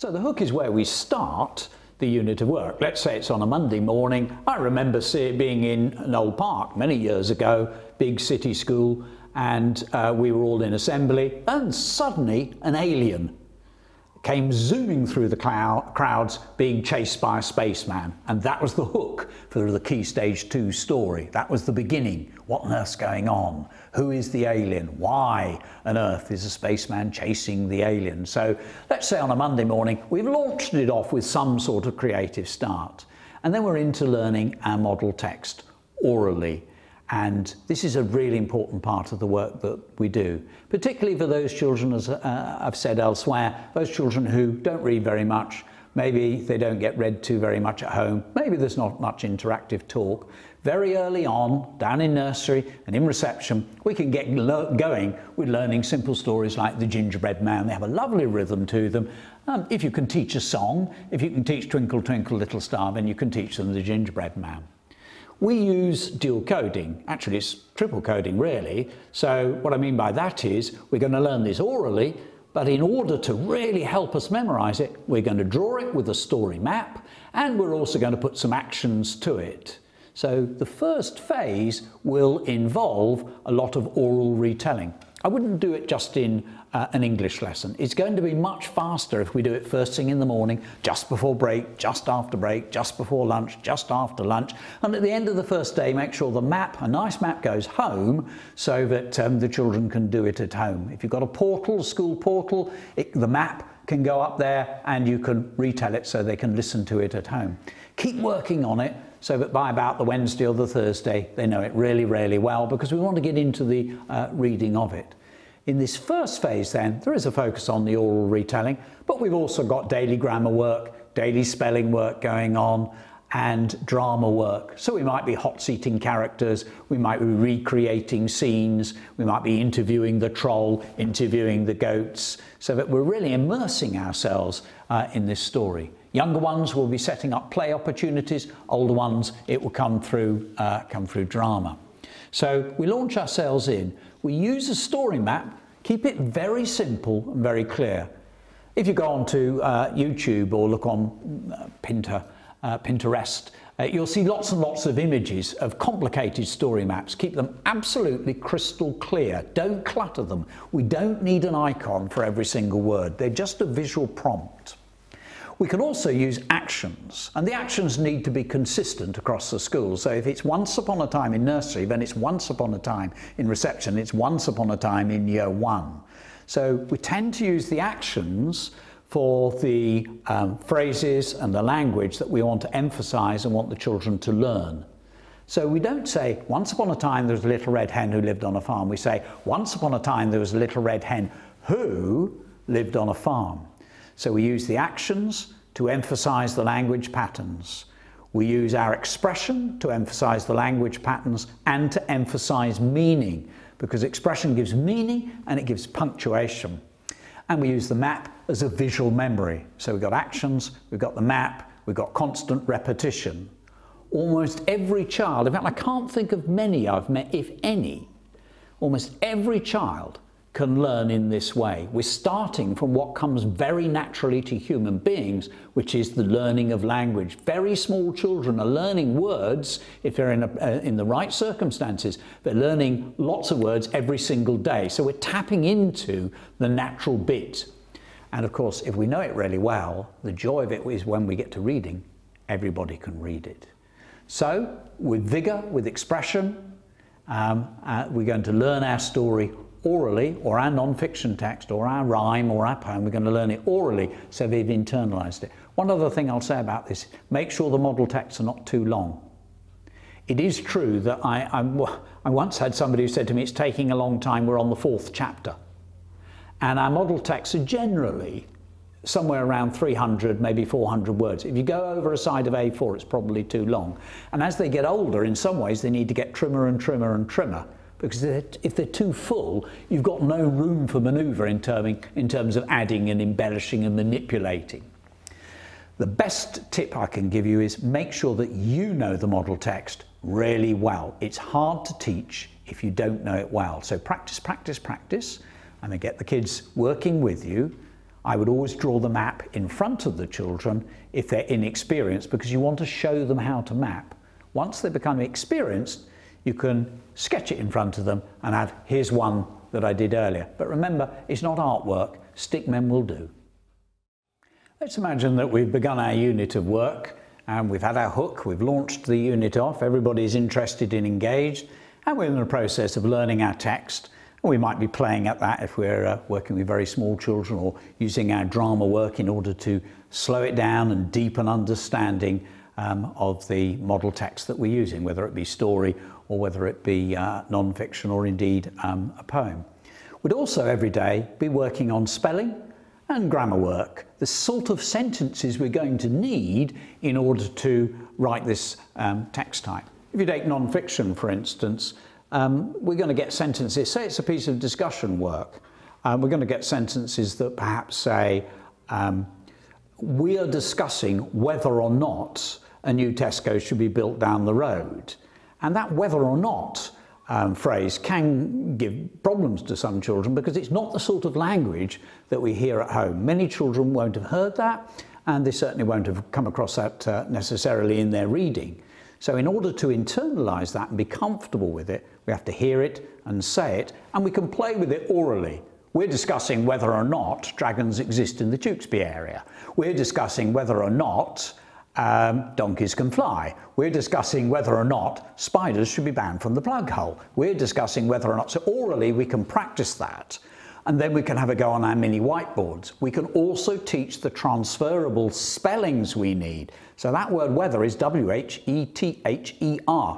So the hook is where we start the unit of work. Let's say it's on a Monday morning. I remember being in an old park many years ago, big city school, and uh, we were all in assembly, and suddenly an alien came zooming through the cloud, crowds being chased by a spaceman. And that was the hook for the Key Stage 2 story. That was the beginning. What on earth's going on? Who is the alien? Why on earth is a spaceman chasing the alien? So let's say on a Monday morning, we've launched it off with some sort of creative start. And then we're into learning our model text orally. And this is a really important part of the work that we do, particularly for those children, as uh, I've said elsewhere, those children who don't read very much, maybe they don't get read to very much at home, maybe there's not much interactive talk. Very early on, down in nursery and in reception, we can get going with learning simple stories like The Gingerbread Man. They have a lovely rhythm to them. Um, if you can teach a song, if you can teach Twinkle Twinkle Little Star, then you can teach them The Gingerbread Man. We use dual coding. Actually, it's triple coding, really. So what I mean by that is we're going to learn this orally, but in order to really help us memorize it, we're going to draw it with a story map, and we're also going to put some actions to it. So the first phase will involve a lot of oral retelling. I wouldn't do it just in uh, an English lesson. It's going to be much faster if we do it first thing in the morning, just before break, just after break, just before lunch, just after lunch. And at the end of the first day, make sure the map, a nice map, goes home so that um, the children can do it at home. If you've got a portal, a school portal, it, the map can go up there and you can retell it so they can listen to it at home. Keep working on it so that by about the Wednesday or the Thursday, they know it really, really well because we want to get into the uh, reading of it. In this first phase then, there is a focus on the oral retelling, but we've also got daily grammar work, daily spelling work going on, and drama work. So we might be hot seating characters, we might be recreating scenes, we might be interviewing the troll, interviewing the goats, so that we're really immersing ourselves uh, in this story. Younger ones will be setting up play opportunities, older ones, it will come through, uh, come through drama. So we launch ourselves in, we use a story map, keep it very simple and very clear. If you go onto uh, YouTube or look on uh, Pinter, uh, Pinterest, uh, you'll see lots and lots of images of complicated story maps. Keep them absolutely crystal clear. Don't clutter them. We don't need an icon for every single word. They're just a visual prompt. We can also use actions, and the actions need to be consistent across the school. So if it's once upon a time in nursery, then it's once upon a time in reception, it's once upon a time in year one. So we tend to use the actions for the um, phrases and the language that we want to emphasize and want the children to learn. So we don't say, once upon a time there was a little red hen who lived on a farm. We say, once upon a time there was a little red hen who lived on a farm. So we use the actions to emphasize the language patterns. We use our expression to emphasize the language patterns and to emphasize meaning because expression gives meaning and it gives punctuation. And we use the map as a visual memory. So we've got actions, we've got the map, we've got constant repetition. Almost every child, in fact, I can't think of many I've met, if any, almost every child can learn in this way. We're starting from what comes very naturally to human beings, which is the learning of language. Very small children are learning words if they're in, a, uh, in the right circumstances. They're learning lots of words every single day. So we're tapping into the natural bit. And of course, if we know it really well, the joy of it is when we get to reading, everybody can read it. So, with vigour, with expression, um, uh, we're going to learn our story orally, or our non-fiction text, or our rhyme, or our poem, we're going to learn it orally, so they've internalized it. One other thing I'll say about this, make sure the model texts are not too long. It is true that I, I, I once had somebody who said to me, it's taking a long time, we're on the fourth chapter. And our model texts are generally somewhere around 300, maybe 400 words. If you go over a side of A4, it's probably too long. And as they get older, in some ways, they need to get trimmer and trimmer and trimmer because if they're too full, you've got no room for manoeuvre in, in terms of adding and embellishing and manipulating. The best tip I can give you is make sure that you know the model text really well. It's hard to teach if you don't know it well. So practice, practice, practice, and then get the kids working with you. I would always draw the map in front of the children if they're inexperienced because you want to show them how to map. Once they become experienced, you can sketch it in front of them and add, here's one that I did earlier. But remember, it's not artwork, stickmen will do. Let's imagine that we've begun our unit of work and we've had our hook, we've launched the unit off, everybody's interested and engaged, and we're in the process of learning our text. We might be playing at that if we're uh, working with very small children or using our drama work in order to slow it down and deepen understanding um, of the model text that we're using, whether it be story or whether it be uh, non-fiction or indeed um, a poem. We'd also every day be working on spelling, and grammar work, the sort of sentences we're going to need in order to write this um, text type. If you take non-fiction, for instance, um, we're going to get sentences, say it's a piece of discussion work, um, we're going to get sentences that perhaps say, um, we are discussing whether or not a new Tesco should be built down the road. And that whether or not um, phrase can give problems to some children because it's not the sort of language that we hear at home. Many children won't have heard that and they certainly won't have come across that uh, necessarily in their reading. So in order to internalise that and be comfortable with it, we have to hear it and say it and we can play with it orally. We're discussing whether or not dragons exist in the Tewkesbury area. We're discussing whether or not um, donkeys can fly. We're discussing whether or not spiders should be banned from the plug hole. We're discussing whether or not, so orally we can practice that. And then we can have a go on our mini whiteboards. We can also teach the transferable spellings we need. So that word weather is W-H-E-T-H-E-R,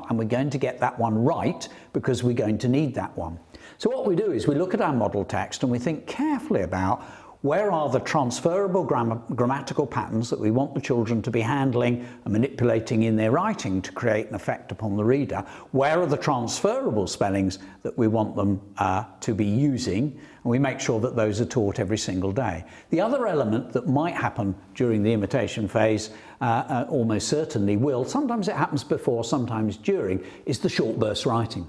and we're going to get that one right because we're going to need that one. So what we do is we look at our model text and we think carefully about where are the transferable grammatical patterns that we want the children to be handling and manipulating in their writing to create an effect upon the reader? Where are the transferable spellings that we want them uh, to be using? And we make sure that those are taught every single day. The other element that might happen during the imitation phase, uh, uh, almost certainly will, sometimes it happens before, sometimes during, is the short burst writing.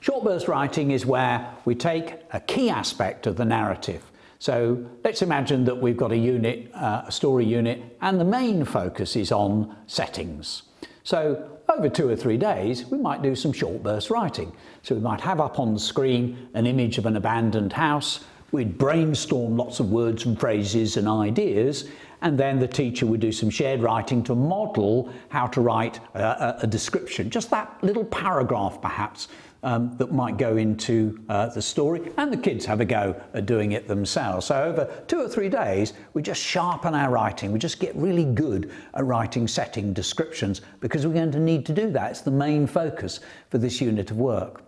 Short burst writing is where we take a key aspect of the narrative so let's imagine that we've got a unit, uh, a story unit, and the main focus is on settings. So over two or three days, we might do some short burst writing. So we might have up on the screen an image of an abandoned house. We'd brainstorm lots of words and phrases and ideas, and then the teacher would do some shared writing to model how to write a, a description, just that little paragraph perhaps um, that might go into uh, the story and the kids have a go at doing it themselves. So over two or three days we just sharpen our writing, we just get really good at writing setting descriptions because we're going to need to do that. It's the main focus for this unit of work.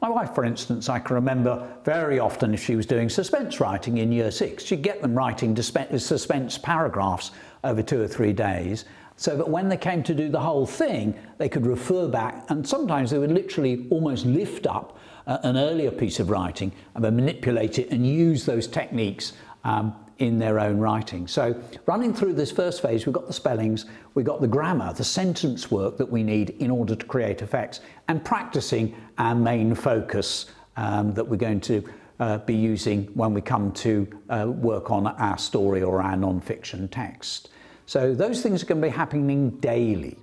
My wife, for instance, I can remember very often if she was doing suspense writing in year six, she'd get them writing suspense paragraphs over two or three days so that when they came to do the whole thing, they could refer back, and sometimes they would literally almost lift up uh, an earlier piece of writing and then manipulate it and use those techniques um, in their own writing. So running through this first phase, we've got the spellings, we've got the grammar, the sentence work that we need in order to create effects, and practicing our main focus um, that we're going to uh, be using when we come to uh, work on our story or our non-fiction text. So those things are going to be happening daily.